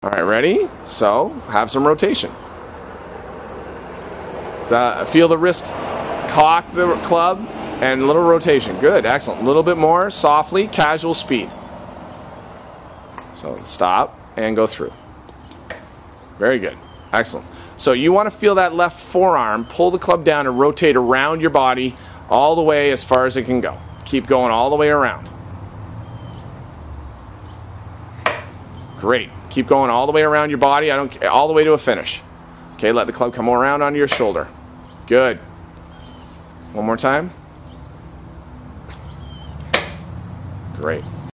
All right, ready? So, have some rotation. So, feel the wrist cock the club and a little rotation. Good, excellent. A little bit more, softly, casual speed. So, stop and go through. Very good, excellent. So, you want to feel that left forearm, pull the club down and rotate around your body all the way as far as it can go. Keep going all the way around. Great. Keep going all the way around your body. I don't all the way to a finish. Okay, let the club come around onto your shoulder. Good. One more time. Great.